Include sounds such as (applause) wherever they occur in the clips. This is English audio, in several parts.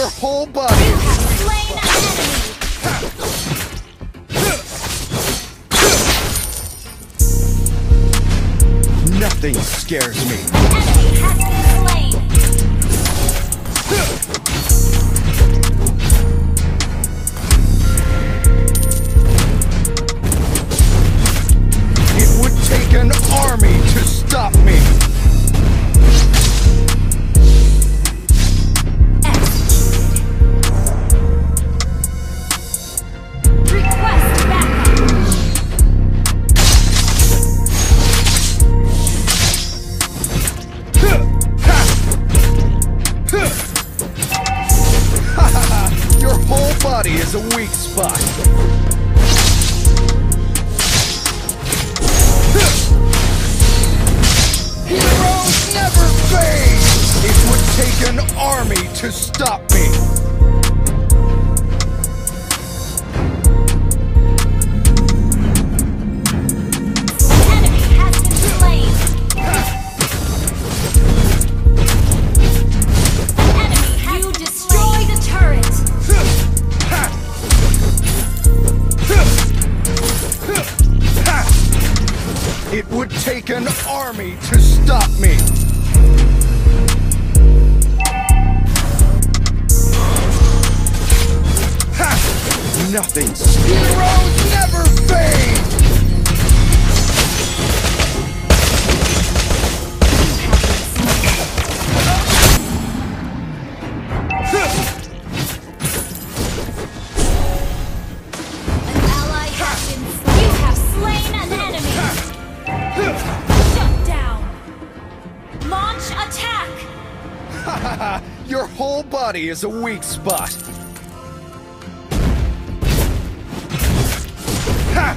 Your whole body. You have slain an enemy. Nothing scares me. Enemy has been slain. Whole body is a weak spot. Heroes never fade! It would take an army to stop me. An army to stop me. Ha! Nothing. Heroes never fade! (laughs) Your whole body is a weak spot. Ha!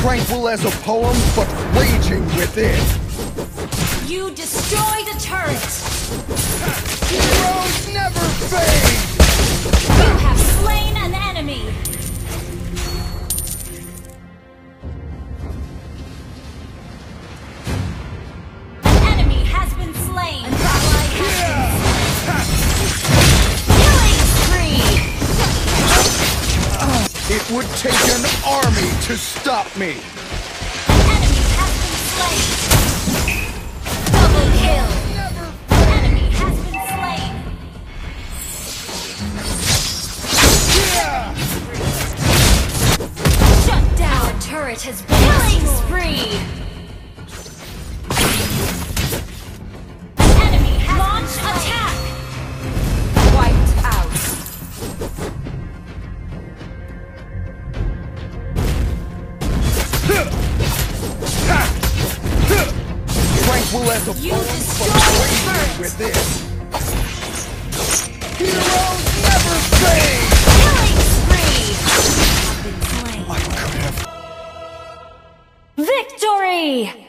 Tranquil as a poem, but raging within. You destroy the turret. Heroes never fade! To stop me. Enemy has been slain. Double kill. Enemy has been slain. Shut down. Our turret has been killing spree. Tranquil as a You poem, destroy but the raging turret. within. Heroes never fade! Killing spree. Have been slain. I could have Victory!